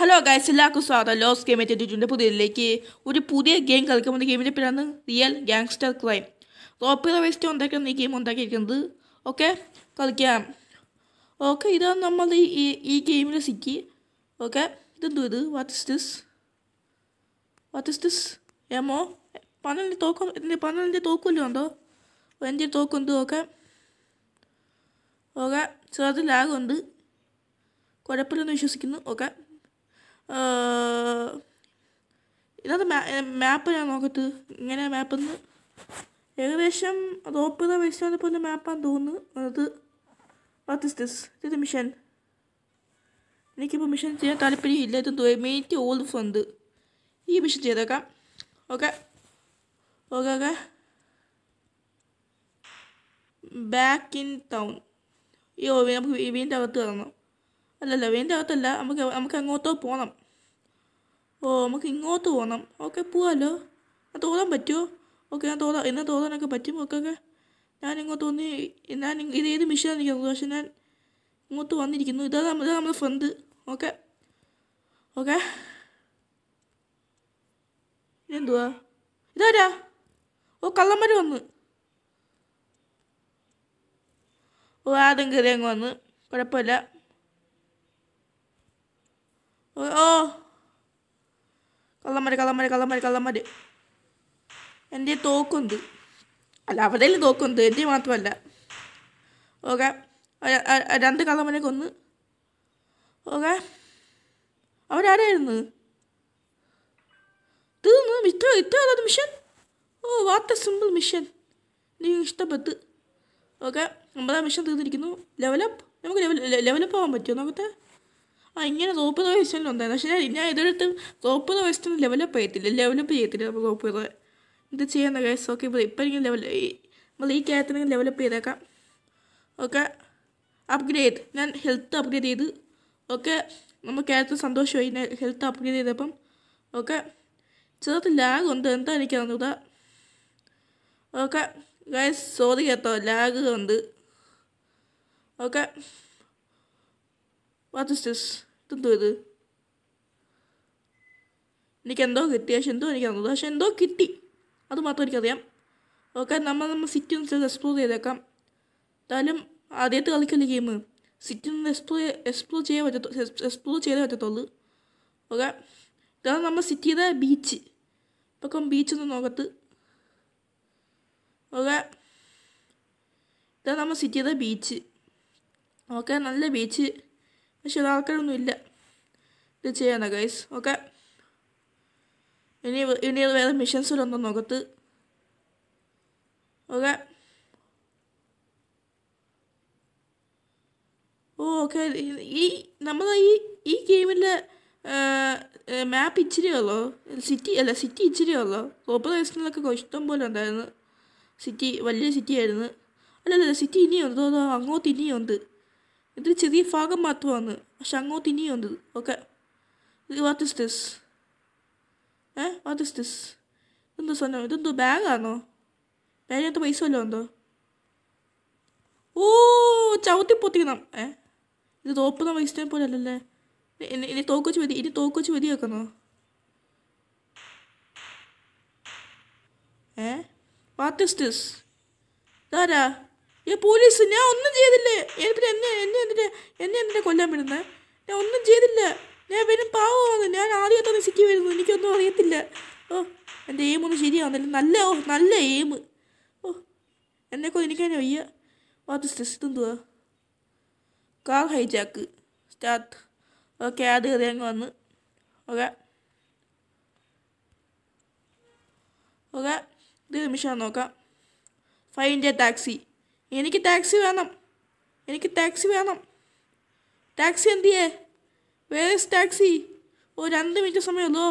Hello guys എല്ലാവർക്കും സ്വാഗതം. Loss game എത്തിയിട്ടുണ്ട് പുതിയതിലേക്ക് ഒരു പുതിയ ഗെയിം കളിക്കുമ്പോൾ ഗെയിമിന്റെ പേരാണ് റിയൽ ഗാങ്സ്റ്റർ ക്രൈം റോപ്പിറ വേസ്റ്റ് ഉണ്ടാക്കിയാണ് ഈ ഗെയിം ഉണ്ടാക്കിയിരിക്കുന്നത്. ഓക്കെ കളിക്കാം. ഓക്കെ ഇതാണ് നമ്മൾ ഈ ഈ- ഗെയിമിലെ സിറ്റി ഓക്കെ ഇതെന്തോ ഇത്? What is this what is this ഏമോ പനലിന്റെ തോക്കം എന്റെ പനലിന്റെ തോക്കുമല്ലോ ഉണ്ടോ? എന്റെ തോക്കുണ്ട് ഓക്കെ ഓക്കെ ചെറുത് ലാഗുണ്ട് കുഴപ്പമില്ലെന്ന് വിശ്വസിക്കുന്നു. ഓക്കെ ഇതത് മാപ്പ് ഞാൻ നോക്കത്ത് ഇങ്ങനെ മാപ്പിന്ന് ഏകദേശം അത് ഓപ്പ് റോപ്പിത വെസ്റ്റ് പോലെ മാപ്പാന്ന് തോന്നുന്നു. അത് വാട്ട് ഇസ് ദിസ് ഇത് മിഷൻ എനിക്കിപ്പോൾ മിഷൻ ചെയ്യാൻ താല്പര്യം ഇല്ല ഇത് മെയിറ്റ് ഓൾഡ് ഫണ്ട് ഈ മിഷൻ ചെയ്തേക്കാം. Okay okay okay back in town ഈ നമുക്ക് വീടിന്റെ അകത്ത് കയറണം അല്ലല്ല വീടിന്റെ അകത്തല്ല. നമുക്ക് നമുക്ക് അങ്ങോട്ടോ പോകണം ഓ നമുക്ക് ഇങ്ങോട്ട് പോകണം ഓക്കെ പോവാമല്ലോ ഞാൻ തോന്നാൻ പറ്റുമോ ഓക്കെ ഞാൻ തോന്നാം എന്നാ തോന്നാനൊക്കെ പറ്റും. Okay okay. ഞാൻ ഇങ്ങോട്ട് വന്ന് ഞാൻ ഇത് ഏത് മിഷനാണ് നിൽക്കുന്നത് പക്ഷെ ഞാൻ ഇങ്ങോട്ട് വന്നിരിക്കുന്നു. ഇതാ ഇതാ നമ്മുടെ ഫ്രണ്ട് ഓക്കെ. ഓക്കെ. എന്തുവാ? ഇതാരാ? ഓ കള്ളന്മാർ വന്ന്. ഓ ആദ്യം കയറി അങ്ങ് വന്ന്. കുഴപ്പമില്ല. ഓ. ഓ കള്ളന്മാർ കള്ളന്മാർ കള്ളന്മാർ കള്ളന്മാർ എന്റെ തോക്കുണ്ട് അല്ല അവരുടെ തോക്കുണ്ട് എന്റെ മാത്രമല്ല. ഓക്കെ രണ്ട് കള്ളന്മാരെ കൊന്ന്. ഓക്കെ അവരാരായിരുന്നു? തീർന്നു ഇത്ര ഇത്ര അതായത് mission oh what a simple mission നീ ഇഷ്ടപ്പെട്ട്. ഓക്കെ നമ്മളാ മിഷൻ തീർന്നിരിക്കുന്നു. ലെവലപ്പ് നമുക്ക് ലെവൽ ലെവലപ്പ് ആവാൻ പറ്റുമോ? നോക്കട്ടെ. ആ ഇങ്ങനെ സോപ്പ് തോപ്പത് ഉണ്ടായിരുന്നു പക്ഷേ ഞാൻ ഞാൻ ഇതെടുത്ത് തോപ്പത് വയസ്സിന് ലെവലപ്പ് ചെയ്യത്തില്ല ലെവലപ്പ് ചെയ്യത്തില്ല നമ്മൾ തോപ്പത് ഇത് ചെയ്യുന്ന കേസ് ഓക്കെ ഇപ്പോൾ ഇപ്പം എനിക്ക് ലെവൽ നമ്മൾ ഈ കാര്യത്തിന് ലെവലപ്പ് ചെയ്തേക്കാം. ഓക്കെ അപ്ഗ്രേഡ് ഞാൻ ഹെൽത്ത് അപ്ഗ്രേഡ് ചെയ്ത് ഓക്കെ നമ്മൾ കാര്യത്തിൽ സന്തോഷമായി. ഞാൻ ഹെൽത്ത് അപ്ഗ്രേഡ് ചെയ്തപ്പം ഓക്കെ ചെറുത്ത് ലാഗ് ഉണ്ട്. എന്താ എനിക്ക് തന്നത് ഓക്കെ ഗൈസ് സോറി കേട്ടോ. ലാഗ് ഉണ്ട്. ഓക്കെ വാട്ട് ഇസ് ദിസ് ഇതെന്തോ ഇത്? എനിക്ക് എന്തോ കിട്ടി. പക്ഷെ എന്തോ എനിക്ക് തന്നത് പക്ഷെ എന്തോ കിട്ടി. അത് മാത്രം എനിക്കറിയാം. ഓക്കെ നമ്മൾ നമ്മൾ സിറ്റി ഒന്ന് എക്സ്പ്ലോർ ചെയ്തേക്കാം. എന്തായാലും ആദ്യത്തെ കളിക്കല്ലേ ഗെയിം സിറ്റി ഒന്ന് എക്സ്പ്ലോർ എക്സ്പ്ലോർ ചെയ്യാൻ പറ്റത്തു എക്സ്പ്ലോർ ചെയ്തേ പറ്റത്തുള്ളൂ. ഓക്കെ ഇതാണ് നമ്മൾ സിറ്റിയുടെ ബീച്ച് ഇപ്പം ബീച്ച് ഒന്ന് നോക്കത്ത്. ഓക്കെ ഇതാണ് നമ്മൾ സിറ്റിയുടെ ബീച്ച് ഓക്കെ നല്ല ബീച്ച് പക്ഷെ ഇത് ഇല്ല. ഇത് ചെയ്യാനാ ഗൈസ് ഓക്കെ ഇനി ഇനി വേറെ മിഷൻസിലൊന്നും നോക്കത്ത്. ഓക്കെ ഓ ഓക്കെ ഈ നമ്മൾ ഈ ഈ ഗെയിമിന്റെ മാപ്പ് ഇച്ചിരി ഉള്ളോ? സിറ്റി അല്ല സിറ്റി ഇച്ചിരി ഉള്ളോ? സൂപ്പർ റേഷനിലൊക്കെ ഇഷ്ടം പോലെ ഉണ്ടായിരുന്നു. സിറ്റി വലിയ സിറ്റി ആയിരുന്നു. അല്ലല്ല സിറ്റി ഇനിയുണ്ട്. അങ്ങോട്ട് ഇനിയുണ്ട്. ഇത് ചെറിയ ഭാഗം മാത്രമാണ്. പക്ഷെ അങ്ങോട്ട് ഇനിയും വന്നത് ഓക്കെ. വാട്ട് ഇസ് ദിസ് ഏ? വാട്ട് ഇസ് ദിസ് ഇതെന്തോ സ്വന്തം ഇതെന്തോ ബാഗാണോ ബാഗിനകത്ത് പൈസ വല്ലതും ഉണ്ടോ? ഓ ചവിട്ടി പൊത്തിക്കണം. ഏ? ഇത് തോപ്പുന്ന പൈസ പോലെ അല്ലല്ലേ? ഇനി തോക്കുവച്ച് മതി ഇനി തോക്കുവച്ച് മതി വെക്കണോ ഏ? വാട്ട് ഇസ് ദിസ് ഇതാരാ? ഏ പോലീസ് ഞാൻ ഒന്നും ചെയ്തില്ല? എന്നിട്ട് എന്നെ എന്നെ എന്നിട്ട് എന്നെ എന്നിട്ട് കൊല്ലാൻ വിടുന്നത് ഞാൻ ഒന്നും ചെയ്തില്ല. ഞാൻ വരും പാവമാണ്. ഞാൻ ആദ്യമായിട്ടാണ് സിറ്റി വരുന്നത് എനിക്കൊന്നും അറിയത്തില്ല. ഓ എന്റെ എയിം ഒന്നും ശരിയാവുന്നില്ല. നല്ല ഓ നല്ല എയിം ഓ എന്നെക്കൊണ്ട് എനിക്കതിനെ വയ്യ. What is this car hijack start okay അത് കയറി അങ്ങ് വന്ന്. ഓക്കെ. ഓക്കെ ഇത് നിമിഷം നോക്കാം. ഫൈന്റെ ടാക്സി എനിക്ക് ടാക്സി വേണം. എനിക്ക് ടാക്സി വേണം. ടാക്സി എന്തിയേ? വേറെ ടാക്സി? ഓ രണ്ട് മിനിറ്റ് സമയമല്ലോ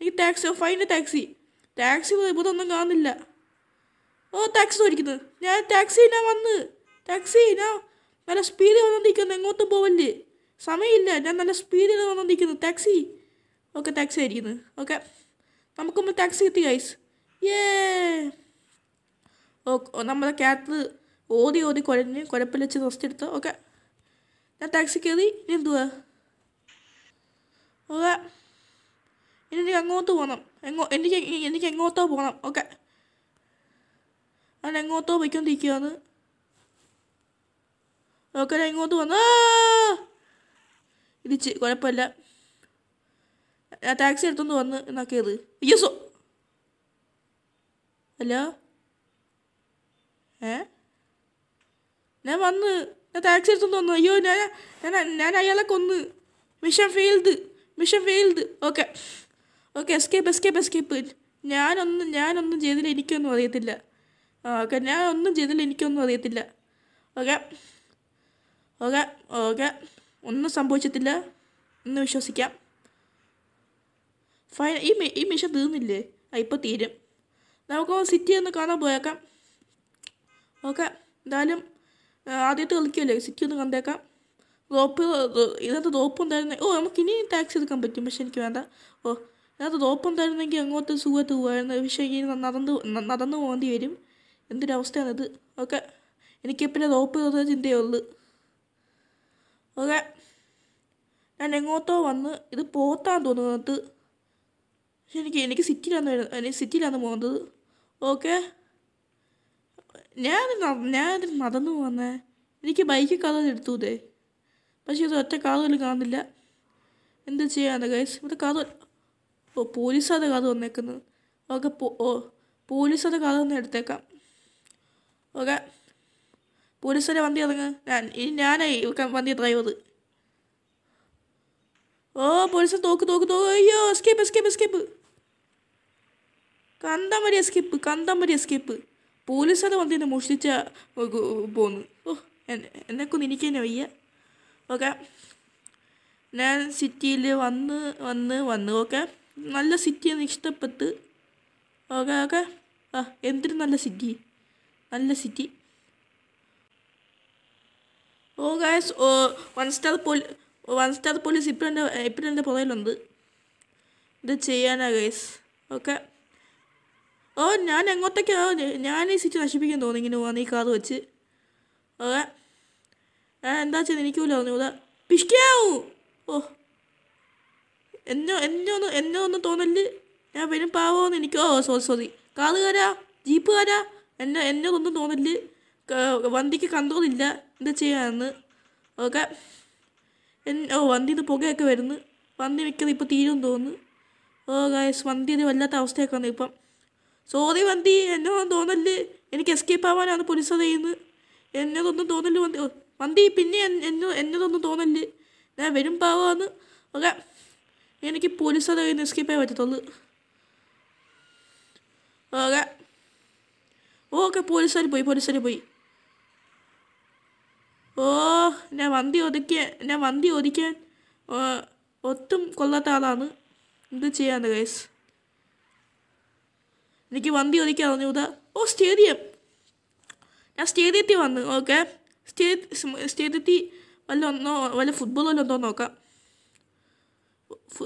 എനിക്ക് ടാക്സി ഓ ഫൈന്റെ ടാക്സി. ടാക്സി ഇവിടെ ഒന്നും കാണുന്നില്ല. ഓ ടാക്സി ഓടിക്കുന്നത് ഞാൻ ടാക്സി ഞാൻ വന്ന് ടാക്സി ഞാൻ നല്ല സ്പീഡിൽ വന്നുകൊണ്ടിരിക്കുന്നു എങ്ങോട്ട് പോവല്ലേ? സമയമില്ല. ഞാൻ നല്ല സ്പീഡിൽ വന്നുകൊണ്ടിരിക്കുന്നു ടാക്സി. ഓക്കെ ടാക്സി ആയിരിക്കുന്നത് ഓക്കെ. നമുക്കൊന്ന് ടാക്സി കിട്ടി ഗൈസ് ഏ ഓ നമ്മുടെ ക്യാറ്റ് ഓടി ഓതി കുഴഞ്ഞ് കുഴപ്പിൽ വെച്ച് എടുത്ത് ഓക്കെ. ഞാൻ ടാക്സി കയറി ഇനി എന്തുവാ? ഓക്കെ. ഇനി എനിക്ക് അങ്ങോട്ട് പോകണം എങ്ങോ എനിക്ക് എനിക്ക് എങ്ങോട്ടോ പോകണം ഓക്കെ. അവൻ എങ്ങോട്ടോ പോയിക്കൊണ്ടിരിക്കുകയാണ് ഓക്കെ ഞാൻ ഇങ്ങോട്ട് വന്നു! ഇടിച്ച് കുഴപ്പമില്ല ഞാൻ ടാക്സി എടുത്തോണ്ട് വന്ന് എന്നാക്കിയത് അയ്യോ സോ ഹലോ? ഏ? ഞാൻ വന്ന് ഞാൻ ടാക്സി എടുത്തു വന്നു. അയ്യോ ഞാൻ ഞാൻ ഞാൻ അയാളെ കൊന്ന്. Mission failed mission failed okay okay escape escape escape ഞാനൊന്നും ഞാനൊന്നും ചെയ്തില്ല എനിക്കൊന്നും അറിയത്തില്ല. ഓക്കെ ഞാൻ ഒന്നും ചെയ്തില്ല എനിക്കൊന്നും അറിയത്തില്ല. ഓക്കെ ഓക്കെ ഓക്കെ ഒന്നും സംഭവിച്ചിട്ടില്ല. എന്ന് വിശ്വസിക്കാം. ഫൈൻ ഈ ഈ മിഷൻ തീർന്നില്ലേ? ആ ഇപ്പോൾ തീരും. നമുക്ക് സിറ്റി ഒന്ന് കാണാൻ പോയേക്കാം. ഓക്കെ എന്തായാലും ആ, ആദ്യമായിട്ട് കളിക്കുമല്ലേ സിറ്റി ഒന്ന് കണ്ടേക്കാം. റോപ്പ് ഇതിനകത്ത് റോപ്പ് ഉണ്ടായിരുന്നെ ഓ നമുക്ക് ഇനി ടാക്സി എടുക്കാൻ പറ്റും പക്ഷെ എനിക്ക് വേണ്ട. ഓ ഇതിനകത്ത് റോപ്പ് ഉണ്ടായിരുന്നെങ്കിൽ അങ്ങോട്ട് സുഖത്ത് പോകുമായിരുന്നു പക്ഷേ ഇനി നടന്ന് നടന്നു പോകേണ്ടി വരും. എന്തൊരവസ്ഥയാണിത് ഓക്കെ. എനിക്കെപ്പോഴും റോപ്പ് കയറുന്ന ചിന്തയുള്ളൂ ഓക്കെ. ഞാൻ എങ്ങോട്ടോ വന്ന് ഇത് പോത്താന്ന് തോന്നുന്നത് എനിക്ക് എനിക്ക് സിറ്റിയിലാണ് വരുന്നത് എനിക്ക് സിറ്റിയിലാണ് പോകുന്നത് ഓക്കെ. ഞാൻ ഞാൻ നടന്നു വന്നേ എനിക്ക് ബൈക്ക് കാറിൽ എടുത്തൂതേ പക്ഷേ ഇത് ഒറ്റ കാതൽ കാണുന്നില്ല. എന്താ ചെയ്യാന്ന് ഗൈസ് ഇവിടെ കാതൽ ഓ പോലീസാണ് കാറ് വന്നേക്കുന്നത് ഓക്കെ ഓ പോലീസാണ് കാറ് വന്ന് എടുത്തേക്കാം. ഓക്കെ. പോലീസിന്റെ വണ്ടി ഇറങ്ങ്. ഞാൻ ഇനി ഞാനായി വണ്ടി ഡ്രൈവർ ഓ പോലീസ് തോക്ക് തോക്ക് തോക്ക്. അയ്യോ എസ്കേപ്പ് എസ്കേപ്പ് എസ്കേപ്പ് കന്തമരി എസ്കേപ്പ് കന്തമരി എസ്കേപ്പ് പോലീസാണ് എന്നെ മോഷ്ടിച്ച പോന്നു. ഓ എന്നെക്കൊന്ന് എനിക്ക് തന്നെ വയ്യ. ഓക്കെ. ഞാൻ സിറ്റിയിൽ വന്ന് വന്ന് വന്ന് ഓക്കെ. നല്ല സിറ്റി സിറ്റിയെന്ന് ഇഷ്ടപ്പെട്ട്. Okay okay. ആ എന്തൊരു നല്ല സിറ്റി. നല്ല സിറ്റി. ഓ guys one star police one star police ഇപ്പോഴും ഇപ്പോഴെന്റെ ഇപ്പോഴും എന്റെ പുറകിലുണ്ട് ഇത് ചെയ്യാനാ ഗൈസ് ഓക്കെ. ഓ ഞാൻ എങ്ങോട്ടേക്കാ? ഞാൻ ഈ സിറ്റി നശിപ്പിക്കാൻ തോന്നി ഇങ്ങനെ പോകാൻ ഈ കാർ വെച്ച്. ഓ എന്താ ചെയ്ത്? എനിക്ക് പോലും അറിഞ്ഞൂടാ പിഷ്കാവൂ ഓ എന്നോ എന്നോ ഒന്ന് എന്നോ ഒന്ന് തോന്നൽ ഞാൻ വരും പാവോന്ന് എനിക്ക്. ഓ സോറി സോറി. കാറുകാരാ ജീപ്പുകാരാ. എന്നെ എന്നോ ഒന്നും തോന്നൽ വണ്ടിക്ക് കൺട്രോൾ ഇല്ല. എന്താ ചെയ്യാന്ന്. ഓക്കെ. ഓ വണ്ടിന്ന് പുകയൊക്കെ വരുന്നു. വണ്ടി മിക്കത് ഇപ്പോൾ തീരും തോന്നുന്നു. ഓ ഗായസ് വണ്ടി ഒരു വല്ലാത്ത അവസ്ഥയൊക്കെ വന്നു. ഇപ്പം സോറി വണ്ടി എന്നോടൊന്നും തോന്നൽ എനിക്ക് എസ്കേപ്പ് ആവാനാണ് പോലീസ് ചെയ്യുന്നത്. എന്നതൊന്നും തോന്നൽ വണ്ടി വണ്ടി പിന്നെ എന്നു എന്നോ എന്നതൊന്നും തോന്നൽ ഞാൻ വരും പാവാന്ന്. ഓക്കെ. എനിക്ക് പോലീസ് കയ്യിൽ നിന്ന് എസ്കേപ്പ് ആയി പറ്റത്തുള്ളൂ. ഓക്കെ. ഓക്കെ പോലീസുകാർ പോയി പോലീസുകാർ പോയി. ഓ ഞാൻ വണ്ടി ഒതുക്കിയാൻ ഞാൻ വണ്ടി ഒതുക്കാൻ ഒത്തും കൊള്ളാത്ത ആളാണ്. എന്ത് ചെയ്യാന്ന് ഗൈസ് എനിക്ക് വണ്ടി ഓടിക്കാൻ അറിഞ്ഞൂടാ ഓ സ്റ്റേഡിയം. ഞാൻ സ്റ്റേഡിയത്തിൽ വന്ന് ഓക്കെ. സ്റ്റേ സ്റ്റേഡിയത്തിൽ വല്ല ഒന്നോ വല്ല ഫുട്ബോൾ വല്ല ഉണ്ടോ നോക്കാം.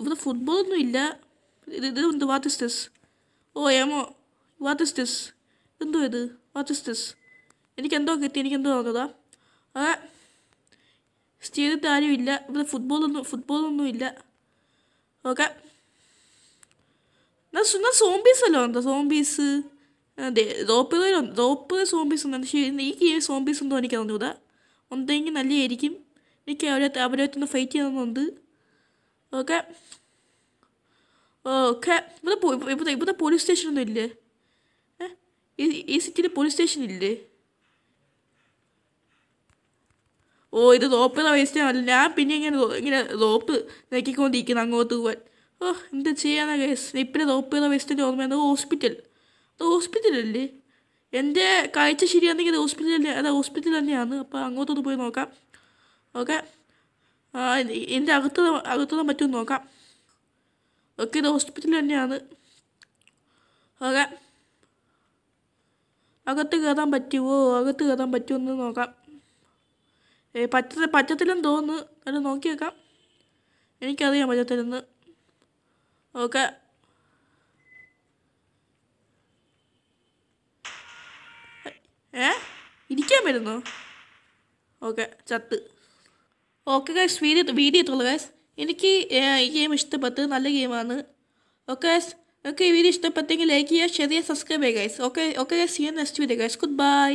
ഇവിടെ ഫുട്ബോളൊന്നും ഇല്ല. ഇത് ഇത് എന്ത് വാട്ടിസ്റ്റസ് ഓ ഏമോ വാട്ടിസ്റ്റസ് എന്തോ ഇത്? വാട്ടിസ്റ്റസ് എനിക്കെന്തോ കിട്ടി എനിക്കെന്തോ തോന്നുന്നതാ ആ സ്റ്റേഡിയത്തിൽ ആരും ഇല്ല. ഇവിടെ ഫുട്ബോളൊന്നും ഫുട്ബോളൊന്നും ഇല്ല. ഓക്കെ. എന്നാ സോംബീസ് അല്ലോ എന്താ സോംബീസ് അതെ റോപ്പ് റോപ്പ് സോംബീസ് ഉണ്ട് പക്ഷേ ഈ ഗെയിം സോംബീസ് ഉണ്ടോ എനിക്ക് അറിഞ്ഞൂടാ ഉണ്ടെങ്കിൽ നല്ലതായിരിക്കും എനിക്ക് അവരെ അവരായിട്ടൊന്ന് ഫൈറ്റ് ചെയ്യണമെന്നുണ്ട്. ഓക്കെ. ഓക്കെ. ഇവിടെ ഇവിടെ ഇവിടെ പോലീസ് സ്റ്റേഷനൊന്നും ഇല്ലേ? ഈ ഈ സിറ്റിയിൽ പോലീസ് സ്റ്റേഷൻ ഇല്ലേ? ഓ ഇത് റോപ്പ് വേസ്റ്റ് അല്ല ഞാൻ പിന്നെ ഇങ്ങനെ ഇങ്ങനെ റോപ്പ് നോക്കിക്കൊണ്ടിരിക്കുന്നു അങ്ങോട്ട് പോവാൻ. ഓ എന്ത് ചെയ്യാനാ കേസ് ഇപ്പം റോപ്പിലെ വെസ്റ്റിന്റെ ഓർമ്മയാണ് ഹോസ്പിറ്റൽ. അത് ഹോസ്പിറ്റലല്ലേ എന്റെ കാഴ്ച ശരിയാണെങ്കിൽ അത് ഹോസ്പിറ്റലല്ലേ അത് ഹോസ്പിറ്റൽ തന്നെയാണ്. അപ്പോൾ അങ്ങോട്ടൊന്ന് പോയി നോക്കാം. ഓക്കെ. എന്റെ അകത്ത് അകത്തുനിന്ന് പറ്റുമെന്ന് നോക്കാം. ഓക്കെ ഇത് ഹോസ്പിറ്റൽ തന്നെയാണ്. ഓക്കെ. അകത്ത് കയറാൻ പറ്റുമോ അകത്ത് കയറാൻ പറ്റുമോ എന്ന് നോക്കാം. ഏ പറ്റ പറ്റത്തില്ലെന്ന് തോന്നുന്നു. അത് നോക്കി വെക്കാം എനിക്കറിയാൻ പറ്റത്തില്ലെന്ന്. ഓക്കെ. ഏ? ഇരിക്കാൻ വരുന്നു? ഓക്കെ ചത്ത്. ഓക്കെ ഗൈസ് വീഡിയോ വീഡിയോ എത്തുള്ളൂ ഗൈസ് എനിക്ക് ഈ ഗെയിം ഇഷ്ടപ്പെട്ട് നല്ല ഗെയിമാണ് ഓക്കെ നിങ്ങൾക്ക് ഈ വീഡിയോ ഇഷ്ടപ്പെട്ടെങ്കിൽ ലൈക്ക് ചെയ്യുക ഷെയർ ചെയ്യുക സബ്സ്ക്രൈബ് ചെയ്യുക guys okay okay see next video guys goodbye